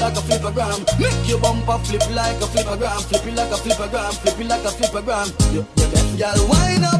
like a flippergram. Make your bumper flip like a flippergram. Flip it like a flippergram. Flip it like a flippergram. Girl, wind up.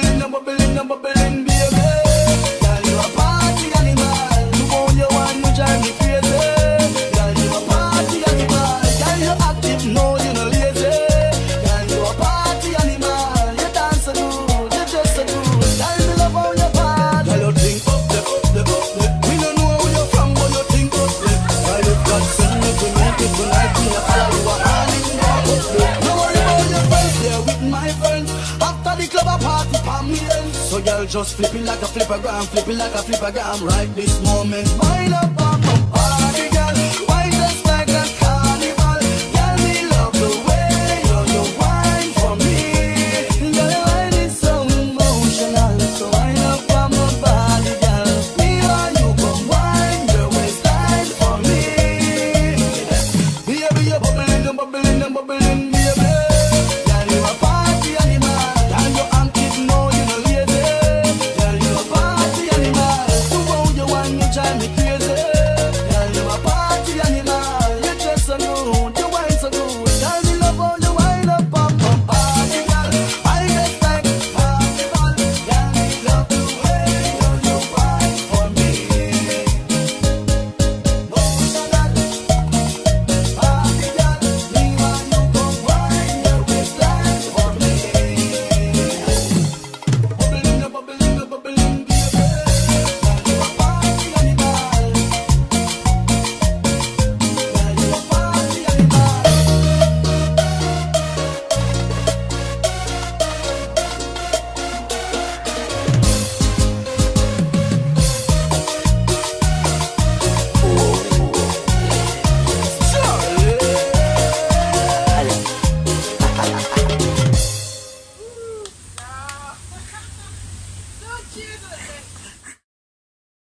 bubbling, a bubbling, a bubbling, baby. love a party. So girl just flip it like a flipper gram, flip it like a flipper gram. Right this moment, mind up, party.